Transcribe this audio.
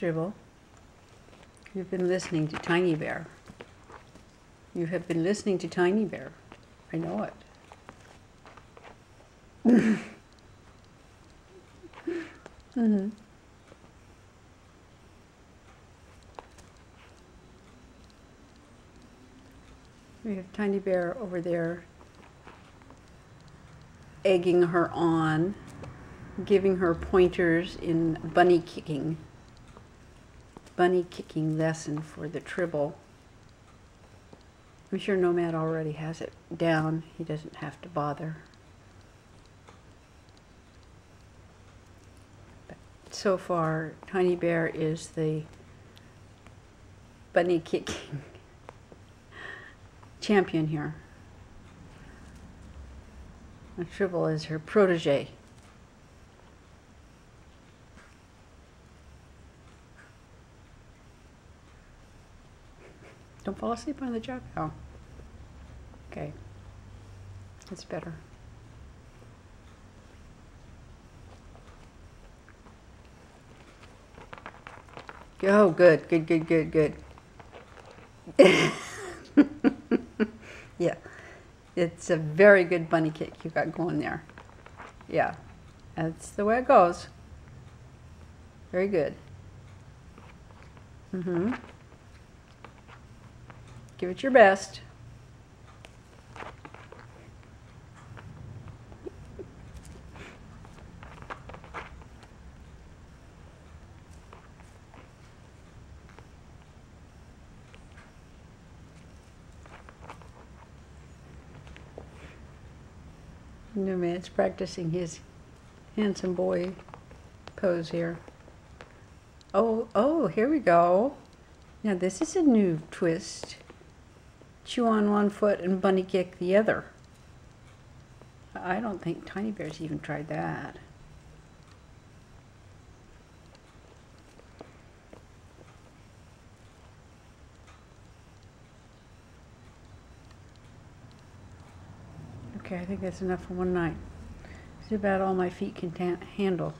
Tribble. You've been listening to Tiny Bear. You have been listening to Tiny Bear. I know it. mm-hmm. We have Tiny Bear over there egging her on, giving her pointers in bunny kicking. Bunny kicking lesson for the Tribble. I'm sure Nomad already has it down. He doesn't have to bother. But so far, Tiny Bear is the bunny kicking champion here. And Tribble is her protege. Don't fall asleep on the job. Oh. Okay. That's better. Oh, good, good, good, good, good. yeah. It's a very good bunny kick you got going there. Yeah. That's the way it goes. Very good. Mm-hmm. Give it your best. Nomad's practicing his handsome boy pose here. Oh, oh, here we go. Now this is a new twist. Chew on one foot and bunny kick the other. I don't think Tiny Bear's even tried that. Okay, I think that's enough for one night. It's about all my feet can handle.